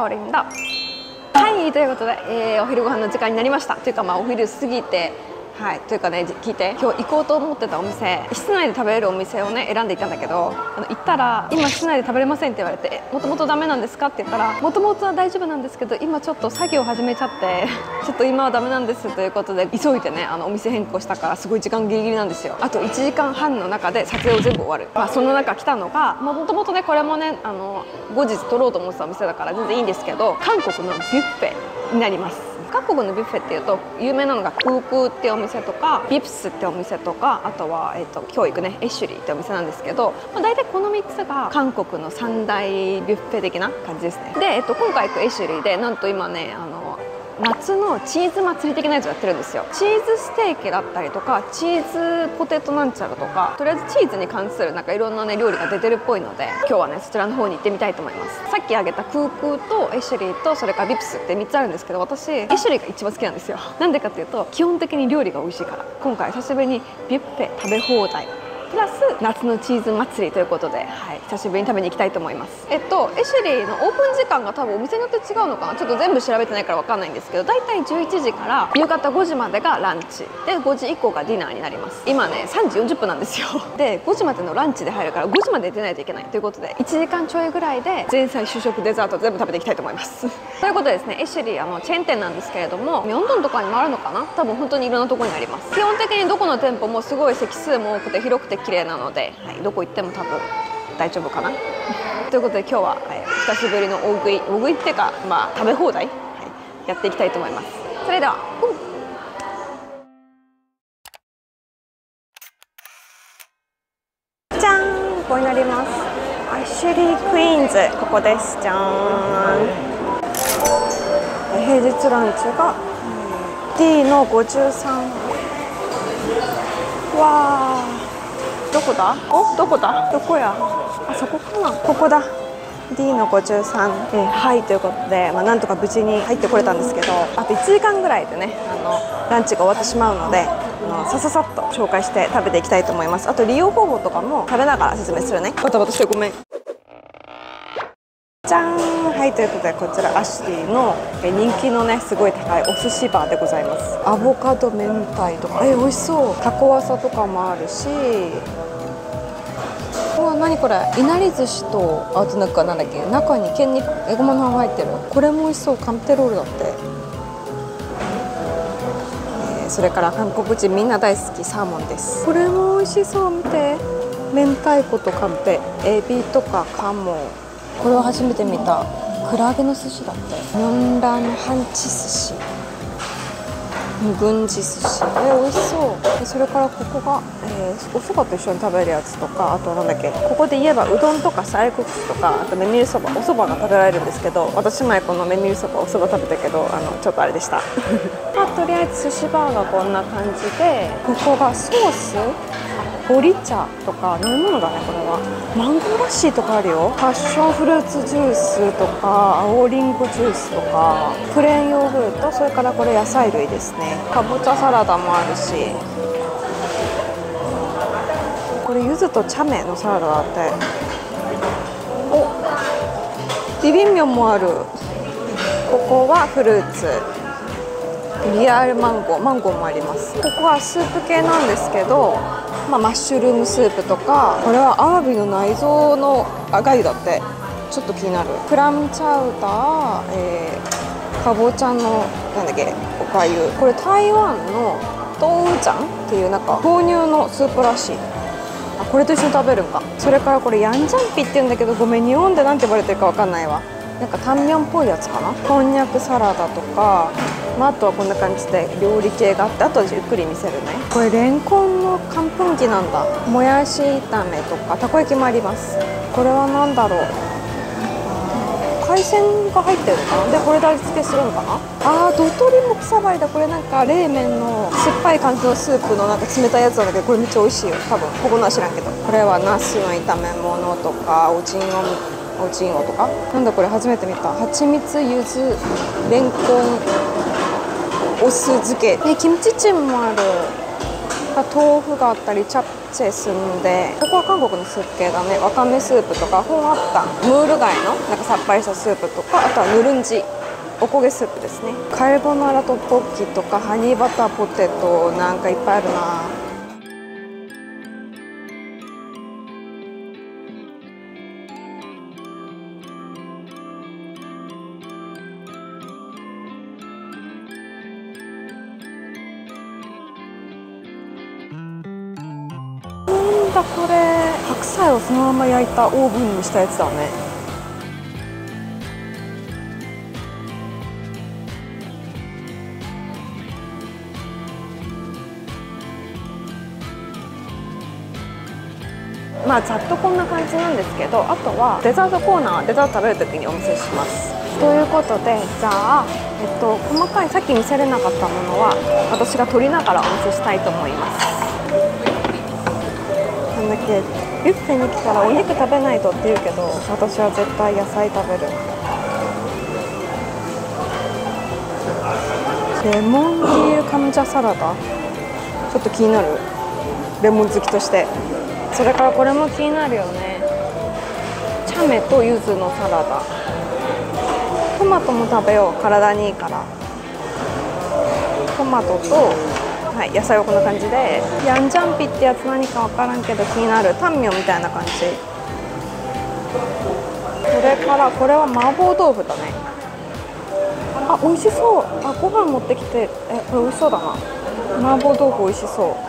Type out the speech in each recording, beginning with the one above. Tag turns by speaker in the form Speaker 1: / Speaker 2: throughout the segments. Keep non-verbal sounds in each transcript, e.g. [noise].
Speaker 1: かおりんだ。はいということで、えー、お昼ご飯の時間になりました。というかまあお昼過ぎてはい。というかね聞いて。今日行こうと思ってたお店室内で食べれるお店をね選んでいたんだけどあの行ったら今室内で食べれませんって言われてもともとダメなんですか？って言ったらもともとは大丈夫なんですけど今ちょっと作業始めちゃって [laughs] ちょっと今はダメなんですということで急いでねあのお店変更したからすごい時間ギリギリなんですよ。あと1時間半の中で撮影を全部終わる。まあその中来たのがもともとねこれもねあの後日撮ろうと思ってたお店だから全然いいんですけど韓国のビュッフェになります。各国のビュッフェっていうと有名なのがクークーっていうお店とかビプスってお店とかあとは、えーと、教育ねエッシュリーってお店なんですけど、まあ、大体この3つが韓国の三大ビュッフェ的な感じですね。で、えーと、今回行くエッシュリーでなんと今ねあの夏のチーズ祭り的なやつやってるんですよ。チーズステーキだったりとかチーズポテトなんちゃらとかとりあえずチーズに関するなんかいろんなね料理が出てるっぽいので今日はねそちらの方に行ってみたいと思います。さっき挙げたクークーとエシュリーとそれからビプスって3つあるんですけど私エシュリーが一番好きなんですよ。なんでかっていうと基本的に料理が美味しいから。今回久しぶりにビュッフェ食べ放題。プラス夏のチーズ祭りということで、はい、久しぶりに食べに行きたいと思います。えっとエシュリーのオープン時間が多分お店によって違うのかな？ちょっと全部調べてないから分かんないんですけど大体11時から夕方5時までがランチ。で5時以降がディナーになります。今ね3時40分なんですよ。[laughs] で5時までのランチで入るから5時まで出ないといけないということで1時間ちょいぐらいで前菜主食デザート全部食べていきたいと思います。ということでですねエシュリーあのチェーン店なんですけれどもミョンドンとかにもあるのかな？多分本当にいろんなところにあります。基本的にどこの店舗もすごい席数も多くて広くて綺麗なのではい、どこ行っても多分大丈夫かな？ということで今日は、はい、久しぶりの大食い大食いっていうか、まあ、食べ放題、はい、やっていきたいと思います。それでは、じゃんここになります。アッシュリークイーンズ。ここです。じゃん平日ランチが D の53わあどこだ？お？どこだ？どこや？あそこかな。ここだ。D の53、えー、はいということで、まあ、なんとか無事に入ってこれたんですけどあと1時間ぐらいでねあのランチが終わってしまうのであのさささっと紹介して食べていきたいと思います。あと利用方法とかも食べながら説明するね。バタバタしてごめん。じゃんはいということでこちらアシュリーの人気のねすごい高いお寿司バーでございます。アボカド明太とか。え美味しそう。タコワサとかもあるし。うわ何これ。いなり寿司とあとなんかなんだっけ。中に剣にエゴマの葉が入ってる。これも美味しそう。カンペロールだって、えー、それから韓国人みんな大好き。サーモンです。これも美味しそう。見て。明太子とカンペ。エビとかカモこれは初めて見たクラゲの寿司だって。ミョンランハンチ寿司。無軍事寿司。え美味しそう。でそれからここが、えー、お蕎麦と一緒に食べるやつとかあとなんだっけここで言えばうどんとかサイコプスとかあとメニューそばお蕎麦が食べられるんですけど私前このメニューそばお蕎麦食べたけどあのちょっとあれでした。[laughs] まあとりあえず寿司バーがこんな感じで。ここがソース？ボリ茶とか飲み物だねこれは。マンゴーラッシーとかあるよ。パッションフルーツジュースとか青りんごジュースとかプレーンヨーグルトそれからこれ野菜類ですね。かぼちゃサラダもあるし。これ柚子と茶芽のサラダだって。おビビンミョンもある。ここはフルーツ。リアルマンゴーマンゴーもあります。ここはスープ系なんですけどまあ、マッシュルームスープとかこれはアワビの内臓のあがゆだってちょっと気になる。クラムチャウダー、えー、かぼちゃのなんだっけおかゆ。これ台湾の豆腐ちゃんっていうなんか豆乳のスープらしい。あこれと一緒に食べるんか。それからこれヤンジャンピって言うんだけどごめん日本で何て呼ばれてるか分かんないわ。なんかタンミョンっぽいやつかな。こんにゃくサラダとかまあ、あとはこんな感じで料理系があってあとはゆっくり見せるね。これレンコンの寒風機なんだ。もやし炒めとかたこ焼きもあります。これは何だろう。海鮮が入ってるのかな？でこれで味付けするのかな？あードトリも草張りだ。これなんか冷麺の酸っぱい感じのスープのなんか冷たいやつなんだけどこれめっちゃ美味しいよ。多分。ここのは知らんけど。これはナスの炒め物とかおじんおおちんおとか？なんだこれ？初めて見た。蜂蜜柚子レンコンお酢漬け、ね、キムチチンもある。豆腐があったりチャプチェ住んでここは韓国のスープ系だね。わかめスープとか本あった。ムール貝のなんかさっぱりしたスープとかあとはヌルンジおこげスープですね。カルボナーラトッポッキとかハニーバターポテトなんかいっぱいあるな。だこれ。白菜をそのまま焼いたオーブンにしたやつだね。まあざっとこんな感じなんですけどあとはデザートコーナーデザート食べるときにお見せします。ということでじゃあ、えっと、細かいさっき見せれなかったものは私が撮りながらお見せしたいと思います。だけビュッフェに来たらお肉食べないとって言うけど私は絶対野菜食べる。レモンギーカムジャサラダ？ちょっと気になる。レモン好きとして。それからこれも気になるよね。チャメと柚子のサラダ。トマトも食べよう。体にいいから。トマトとはい、野菜はこんな感じでヤンジャンピってやつ何か分からんけど気になるタンミョンみたいな感じ。それからこれは麻婆豆腐だね。あ美味しそう。あご飯持ってきてえこれ美味しそうだな。麻婆豆腐美味しそう。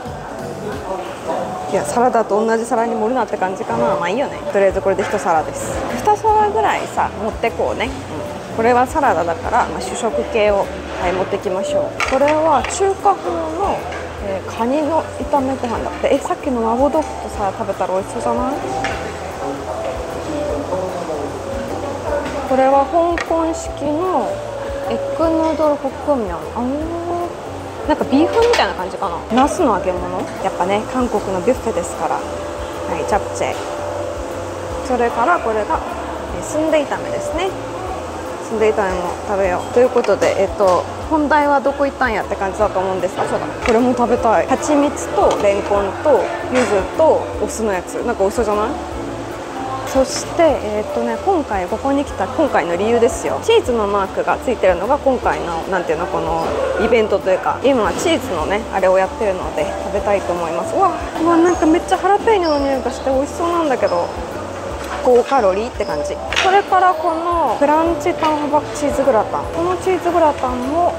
Speaker 1: いやサラダと同じ皿に盛るなって感じかな。まあいいよね。とりあえずこれで1皿です。2皿ぐらいさ持ってこうね、これはサラダだから、まあ、主食系をはい持ってきましょう。これは中華風の、えー、カニの炒めご飯だって。えさっきの麻婆豆腐とさ食べたら美味しそうじゃない？これは香港式のエッグヌードルホックミョンあなんかビーフンみたいな感じかな。ナスの揚げ物。やっぱね韓国のビュッフェですから。はいチャプチェ。それからこれがスンデ炒めですね。スンデ炒めも食べよう。ということでえっと本題はどこ行ったんやって感じだと思うんですがそうだ。これも食べたい。蜂蜜とレンコンと柚子とお酢のやつ。なんか美味しそうじゃない？そして、えー、っとね、今回ここに来た今回の理由ですよ。チーズのマークがついてるのが今回のなんていうのこのイベントというか今はチーズのねあれをやってるので食べたいと思います。うわうわなんかめっちゃハラペーニョの匂いがして美味しそうなんだけど。高カロリーって感じ。それからこのクランチタンバクチーズグラタン。このチーズグラタンも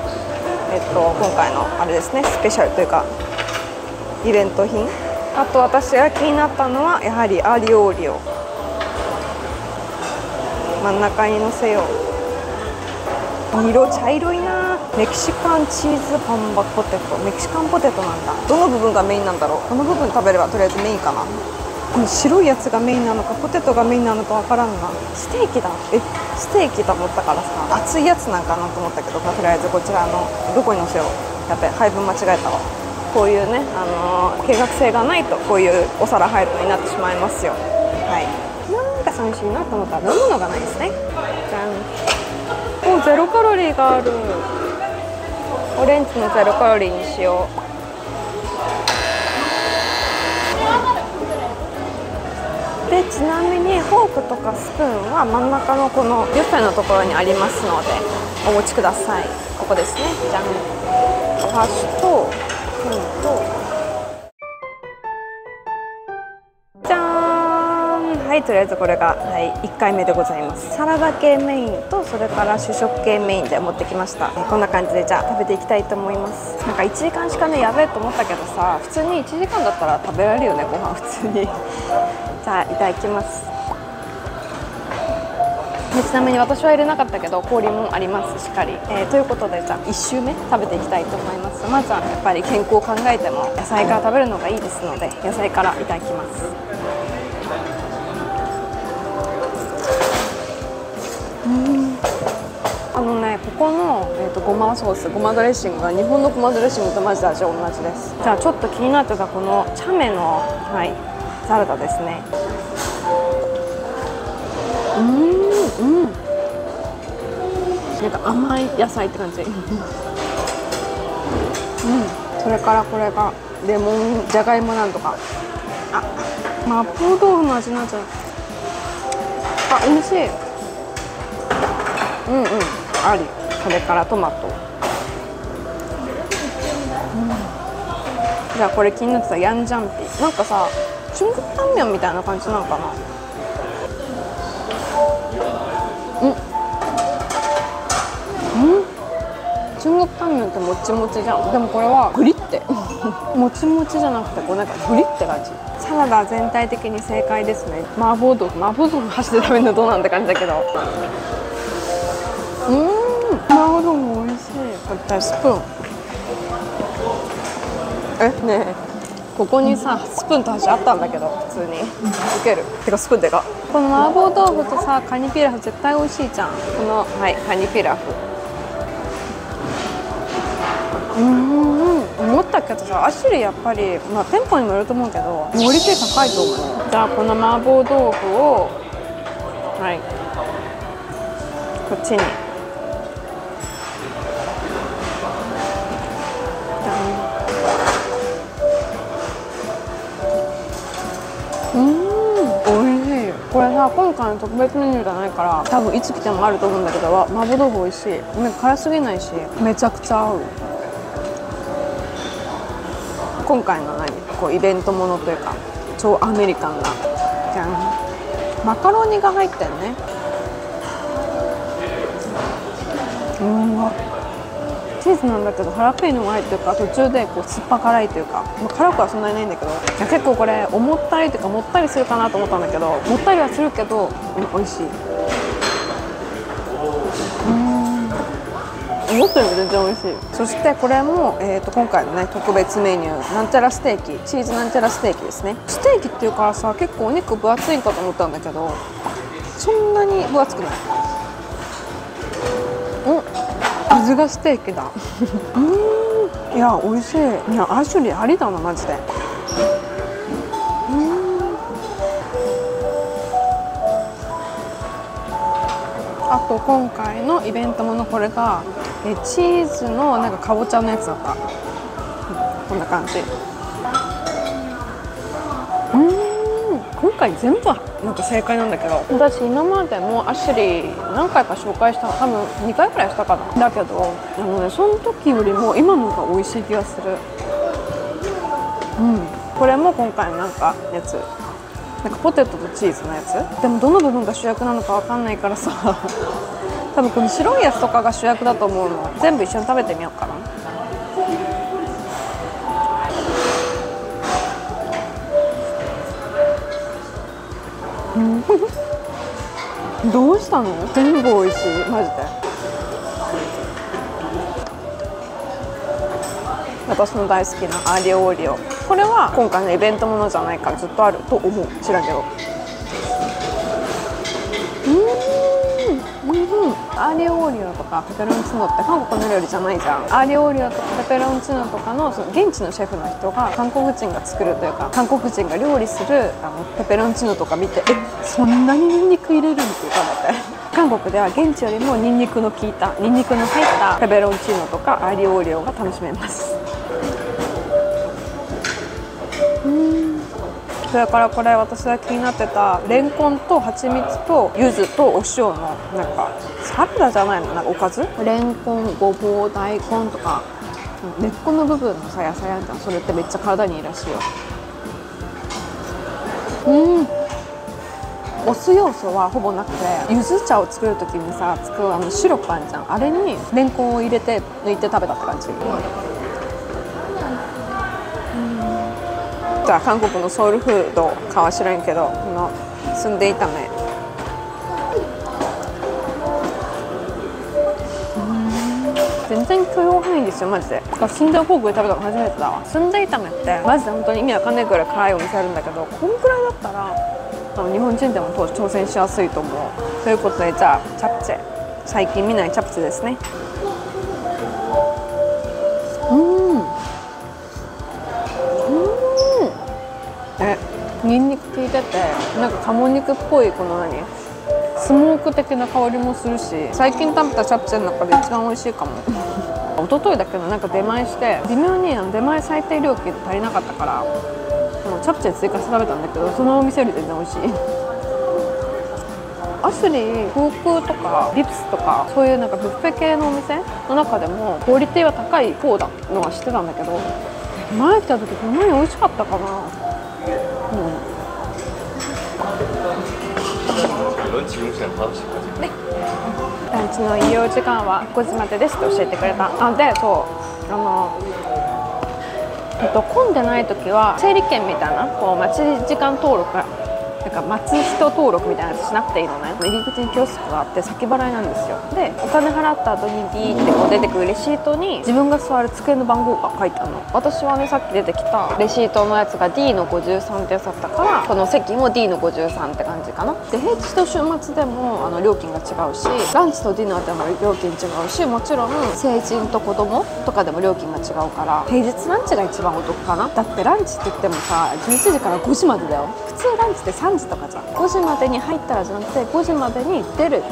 Speaker 1: えっと今回のあれですね。スペシャルというかイベント品。あと私が気になったのはやはりアリオーリオ真ん中にのせよう。色茶色いな。メキシカンチーズハンバポテト。メキシカンポテトなんだ。どの部分がメインなんだろう。この部分食べればとりあえずメインかな。白いやつがメインなのかポテトがメインなのかわからんなステーキだ。えステーキと思ったからさ熱いやつなんかなと思ったけどとりあえずこちらのどこにのせようやっぱ配分間違えたわ。こういうね、あのー、計画性がないとこういうお皿入るのになってしまいますよ。はい。なんか寂しいなと思ったら飲むのがないですね。じゃんおゼロカロリーがある。オレンジのゼロカロリーにしよう。ちなみにフォークとかスプーンは真ん中のこのビュッフェのところにありますのでお持ちください。ここですね。じゃんお箸とスプーンとじゃーんはいとりあえずこれが、はい、1回目でございます。サラダ系メインとそれから主食系メインで持ってきました。こんな感じでじゃあ食べていきたいと思います。なんか1時間しかねやべえと思ったけどさ普通に1時間だったら食べられるよねご飯。普通に。[laughs] じゃあいただきます。ちなみに私は入れなかったけど氷もありますしっかり、えー、ということでじゃあ1周目食べていきたいと思います。まずはやっぱり健康を考えても野菜から食べるのがいいですので野菜からいただきます。あのねここの、えーと、ごまソースごまドレッシングが日本のごまドレッシングとマジで味同じです。じゃあちょっと気になってたこのチャメのはいサラダですね。うんうん。なんか甘い野菜って感じ。うん。それからこれがレモンじゃがいもなんとか。麻婆豆腐の味になっちゃう。あ美味しい。うんうんありそれからトマト、うん、じゃあこれ気になってたヤンジャンピなんかさ中国タンメンみたいな感じなのかな。うん。うん？中国タンメンってもちもちじゃん。でもこれはグリって。[laughs] もちもちじゃなくてこうなんかグリって感じ。サラダ全体的に正解ですね。麻婆豆腐。麻婆豆腐箸で食べるのどうなんて感じだけど。麻婆豆腐美味しい。これスプーン。えねえ。ここにさスプーンと箸あったんだけど普通に。ウケる。てかスプーンでか。この麻婆豆腐とさカニピラフ絶対美味しいじゃん。このはいカニピラフ。うん。思ったけどさアシュリーやっぱり、まあ、店舗にもよると思うけどクオリティ高いと思う。じゃあこの麻婆豆腐をはい。こっちに味しいこれさ今回の特別メニューじゃないから多分いつ来てもあると思うんだけど麻婆豆腐美味しい。なんか辛すぎないしめちゃくちゃ合う。今回の何？こうイベントものというか超アメリカンな。じゃん。マカロニが入ってるね。うん。わチーズなんだけどハラペーニョが入ってるから途中でこう酸っぱ辛いというか、まあ、辛くはそんなにないんだけど結構これ思ったりというかもったりするかなと思ったんだけどもったりはするけど、うん、美味しい。思ったより全然美味しい。そしてこれも、えーと、今回のね特別メニューなんちゃらステーキチーズなんちゃらステーキですね。ステーキっていうからさ結構お肉分厚いんかと思ったんだけどそんなに分厚くない。味がステーキだ。うん。いや美味しい。いやアシュリーありだなマジで。あと今回のイベントものこれがえチーズのなんかかぼちゃのやつだった、うん、こんな感じ回全部なんか正解なんだけど。私今までもアシュリー何回か紹介した多分2回くらいしたかな。だけどあのねその時よりも今のが美味しい気がする。うん。これも今回のなんかやつ。なんかポテトとチーズのやつ。でもどの部分が主役なのか分かんないからさ。多分この白いやつとかが主役だと思うの。全部一緒に食べてみようかな。どうしたの？全部美味しい。マジで。私の大好きなアーリオオーリオ。これは今回のイベントものじゃないか。らずっとある。と思う。知らんけど。アーリオオーリオとかペペロンチーノって韓国の料理じゃないじゃん。アーリオオーリオとかペペロンチーノとかのその現地のシェフの人が韓国人が作るというか韓国人が料理するあのペペロンチーノとか見てえそんなにニンニク入れるんって言った。んだって韓国では現地よりもニンニクの効いたニンニクの入ったペペロンチーノとかアーリオオーリオが楽しめます。それからこれ私が気になってたレンコンと蜂蜜と柚子とお塩のなんかサラダじゃないの？なんかおかず？レンコンごぼう大根とか。根っこの部分のさ野菜あんじゃんそれってめっちゃ体にいいらしいよ。うん。お酢要素はほぼなくて柚子茶を作る時にさ作るあのシロップあんじゃん。あれにレンコンを入れて抜いて食べたって感じ、うん。じゃあ韓国のソウルフードかは知らんけどこの澄んで炒め全然許容範囲ですよマジで。死んだフォークで食べたの初めてだわ。澄んで炒めってマジで本当に意味わかんないくらい辛いお店あるんだけどこんくらいだったら日本人でも挑戦しやすいと思う。ということでじゃあチャプチェ。最近見ないチャプチェですね。ニンニク効いててなんか鴨肉っぽいこの何？スモーク的な香りもするし最近食べたチャプチェの中で一番美味しいかも。[laughs] 一昨日だけどなんか出前して微妙に出前最低料金足りなかったからチャプチェ追加して食べたんだけどそのお店より全然美味しい。アシュリー航空とかリプスとかそういうなんかブッフェ系のお店の中でもクオリティは高い方だのは知ってたんだけど前来た時こんなに美味しかったかな。うん。
Speaker 2: ね、
Speaker 1: ランチの利用時間は5時までですって教えてくれた。のでそう。あのと混んでない時は整理券みたいなこう待ち時間登録なんか待つ人登録みたいなやつしなくていいのね。入り口にキオスクがあって先払いなんですよ。でお金払った後にビーってこう出てくるレシートに自分が座る机の番号が書いてあるの。私はねさっき出てきたレシートのやつが D の53ってやつだったからこの席も D の53って感じかな。で平日と週末でもあの料金が違うしランチとディナーでも料金違うしもちろん成人と子供とかでも料金が違うから平日ランチが一番お得かな。だってランチって言ってもさ11時から5時までだよ。普通ランチって3時とかじゃん5時までに入ったらじゃなくて5時までに出る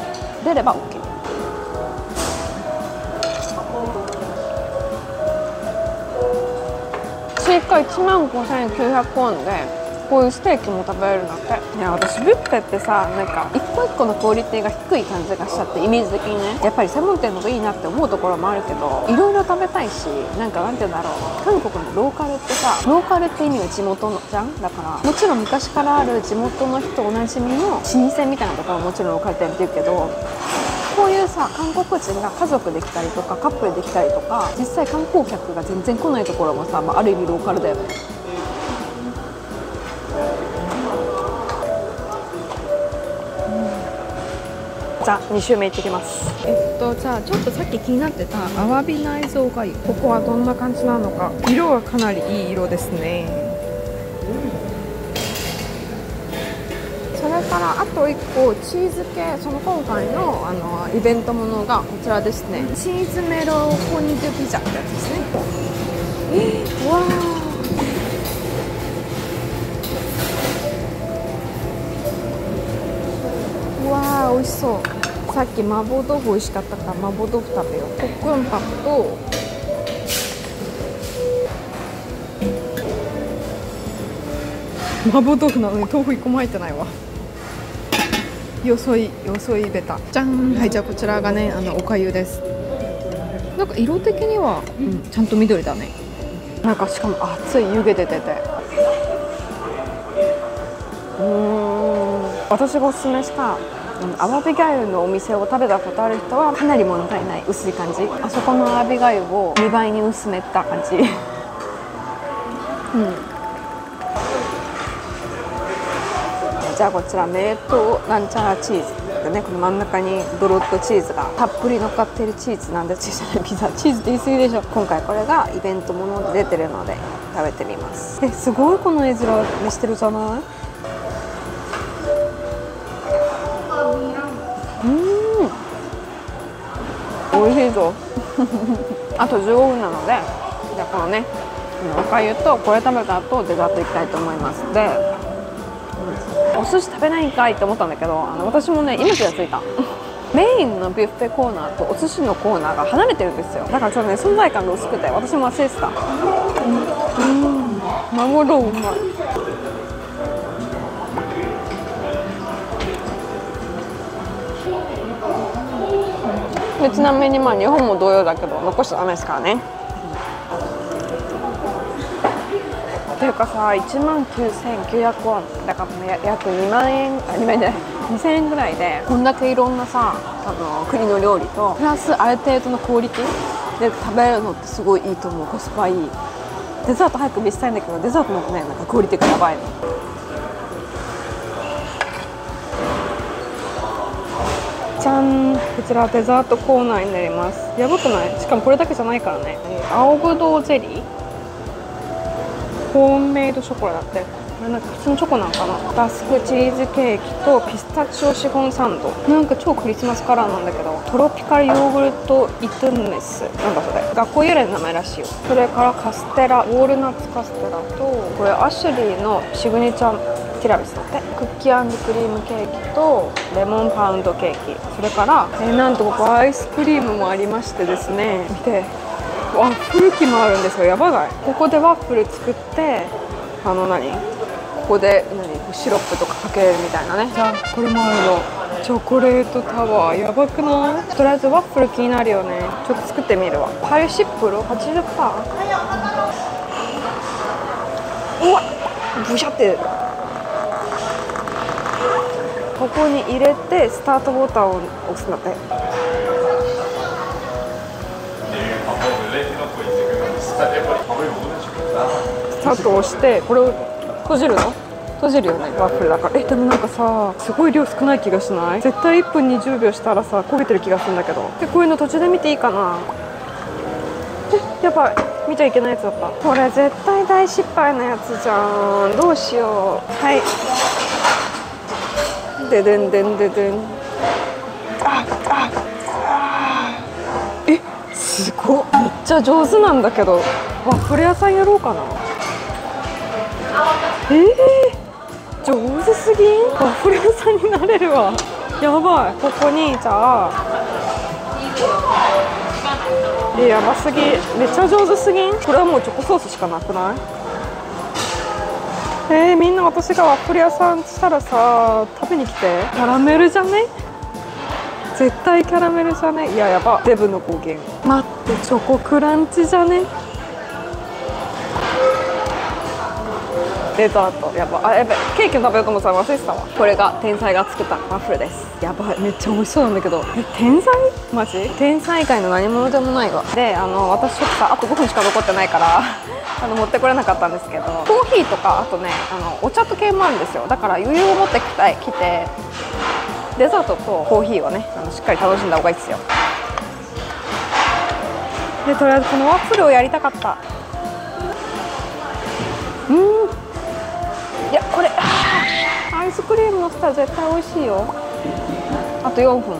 Speaker 1: 出れば OK 追加1万5900円でこういうステーキも食べれるんだって。いや私ビュッフェってさなんか一個一個のクオリティが低い感じがしちゃってイメージ的にね。やっぱり専門店の方がいいなって思うところもあるけどいろいろ食べたいしなんかなんて言うんだろう。韓国のローカルってさローカルって意味は地元のじゃん？だからもちろん昔からある地元の人おなじみの老舗みたいなところももちろんローカル店って言うけどこういうさ韓国人が家族で来たりとかカップルで来たりとか実際観光客が全然来ないところもさ、まあ、ある意味ローカルだよね。じゃあ2周目行ってきます。えっとじゃあちょっとさっき気になってたアワビ内臓がゆここはどんな感じなのか。色はかなりいい色ですね。それからあと1個チーズ系。その今回のあのイベントものがこちらですね。チーズメロポニドピザってやつですね。えー、わー美味しそう。さっき麻婆豆腐美味しかったから麻婆豆腐食べよう。コックンパンと麻婆豆腐なのに豆腐1個も入ってないわ。よそいよそいベタ。じゃんはいじゃあこちらがねあのおかゆです。なんか色的には、うん、ちゃんと緑だね。なんかしかも熱い湯気出てて。うー。ん私がおすすめしたアワビガユのお店を食べたことある人はかなり物足りない薄い感じ。あそこのアワビガユを2倍に薄めた感じ。うん。じゃあこちら冷凍なんちゃらチーズ。でねこの真ん中にドロッとチーズがたっぷり乗っかってるチーズなんでチーズじゃない。ピザチーズって言い過ぎでしょ今回これがイベントもので出てるので食べてみます。えすごいこの絵面見してるじゃない？美味しいぞ。あと15分なのでじゃあこのねおかゆとこれ食べた後デザートいきたいと思います。で、うん、お寿司食べないんかいって思ったんだけどあの私もね今気がついた。メインのビュッフェコーナーとお寿司のコーナーが離れてるんですよ。だからちょっとね存在感が薄くて私も忘れてた。うん。マグロうまいでちなみにまあ日本も同様だけど残しちゃダメですからね。っていうかさ1万9900ウォン。だから約2万円あ2万円じゃない。2000円ぐらいでこんだけいろんなさあの国の料理とプラスある程度のクオリティ。で食べるのってすごいいいと思う。コスパいい。デザート早く見せたいんだけどデザートもねなんかクオリティがやばいの。じゃんこちらデザートコーナーになります。やばくない？しかもこれだけじゃないからね。青ぶどうゼリー？ホームメイドショコラだって。これなんか普通のチョコなんかな？バスクチーズケーキとピスタチオシフォンサンド。なんか超クリスマスカラーなんだけどトロピカルヨーグルトイトゥンネス。なんだそれ。学校由来の名前らしいよ。それからカステラウォールナッツカステラとこれアシュリーのシグネチャーティラミスだってクッキークリームケーキとレモンパウンドケーキそれから、えーなんとここアイスクリームもありましてですね見てワッフル機もあるんですよやばない。ここでワッフル作ってあの何？ここで何？シロップとかかけるみたいなね。じゃあこれもあるのチョコレートタワー。やばくない？とりあえずワッフル気になるよね。ちょっと作ってみるわ。パイシップル80%うわブシャってここに入れてスタートボタンを押すんだって。スタート押してこれを閉じるの閉じるよねワッフルだから。えでもなんかさすごい量少ない気がしない？絶対1分20秒したらさ焦げてる気がするんだけど。でこういうの途中で見ていいかな？えやばい。見ちゃいけないやつだった。これ絶対大失敗なやつじゃん。どうしよう。はい。ででんでんででん。あああ。えすごっ。めっちゃ上手なんだけど。ワッフル屋さんやろうかな。えー、上手すぎん？ワッフル屋さんになれるわ。やばい。ここにじゃあ。えやばすぎ。めっちゃ上手すぎん？これはもうチョコソースしかなくない？えー、みんな私がワッフル屋さんしたらさ食べに来て。キャラメルじゃね？絶対キャラメルじゃね？いややば。デブの語源。待ってチョコクランチじゃね？デザート。やばあやばいケーキ食べようと思ってたの忘れてたわ。これが天才が作ったワッフルです。やばい。めっちゃ美味しそうなんだけど。え天才？マジ？天才以外の何者でもないわ。であの私ちょっとさあと5分しか残ってないから [laughs] あの持ってこれなかったんですけど。コーヒーとかあとねあのお茶と系もあるんですよ。だから余裕を持ってきたい来て。デザートとコーヒーをねあのしっかり楽しんだ方がいいですよ。でとりあえずこのワッフルをやりたかった。うん。イスクリームのせたら絶対美味しいよ。あと4分。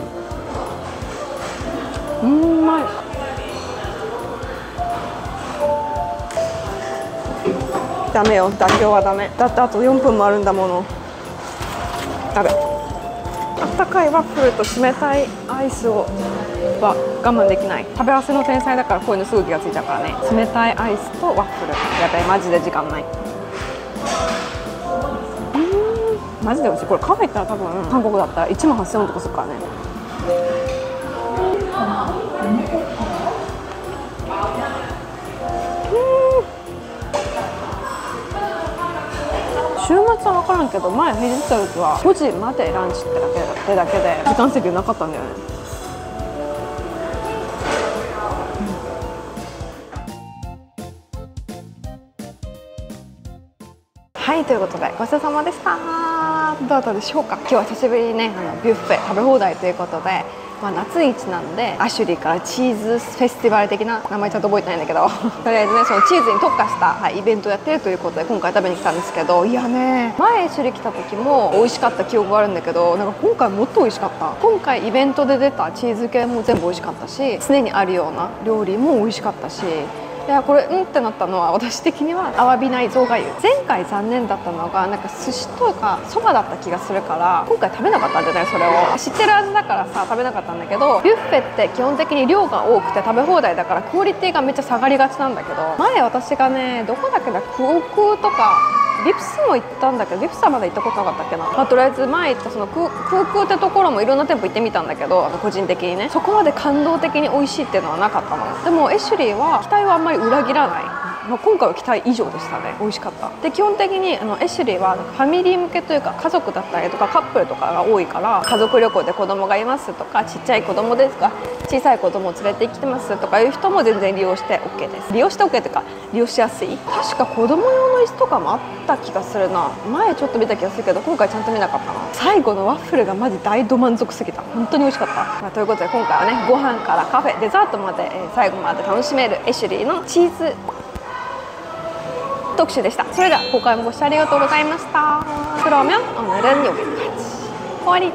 Speaker 1: うんうまい。ダメよ。妥協はダメ。だってあと4分もあるんだもの。ダメ。あったかいワッフルと冷たいアイスをは我慢できない。食べ合わせの天才だからこういうのすぐ気がついちゃうからね。冷たいアイスとワッフル。やばいマジで時間ない。マジで美味しいこれカフェ行ったら多分韓国だったら1万8000ウォンとかするからね。週末は分からんけど前平日の時は5時までランチってだけでだけで時間制限なかったんだよね。はいということでごちそうさまでした。どうだったでしょうか？今日は久しぶりにねあのビュッフェ食べ放題ということで、まあ、夏にちなんでアシュリーからチーズフェスティバル的な名前ちゃんと覚えてないんだけど [laughs] とりあえずねそのチーズに特化した、はい、イベントをやってるということで今回食べに来たんですけどいやね前アシュリー来た時も美味しかった記憶があるんだけどなんか今回もっと美味しかった。今回イベントで出たチーズ系も全部美味しかったし常にあるような料理も美味しかったしやこれうんってなったのは私的にはアワビ内臓がゆ前回残念だったのがなんか寿司とかそばだった気がするから今回食べなかったんじゃない？それを。知ってる味だからさ食べなかったんだけどビュッフェって基本的に量が多くて食べ放題だからクオリティがめっちゃ下がりがちなんだけど前私がねどこだっけなクオクとかリプスも行ったんだけどリプスはまだ行ったことなかったっけな、まあ、とりあえず前行ったその空港ってところもいろんな店舗行ってみたんだけどあの個人的にね。そこまで感動的に美味しいっていうのはなかったのでもエシュリーは期待はあんまり裏切らない。まあ、今回は期待以上でしたね。美味しかった。で基本的にあのエシュリーはファミリー向けというか家族だったりとかカップルとかが多いから家族旅行で子供がいますとかちっちゃい子供ですか小さい子供を連れてきてますとかいう人も全然利用して OK です。利用して OK というか利用しやすい。確か子供用の椅子とかもあった気がするな。前ちょっと見た気がするけど今回ちゃんと見なかったな。最後のワッフルがマジ大度満足すぎた。本当に美味しかった、まあ、ということで今回はねご飯からカフェデザートまで、えー最後まで楽しめるエシュリーのチーズ特集でしたそれでは今回もご視聴ありがとうございました그러면오늘은여기까지終わり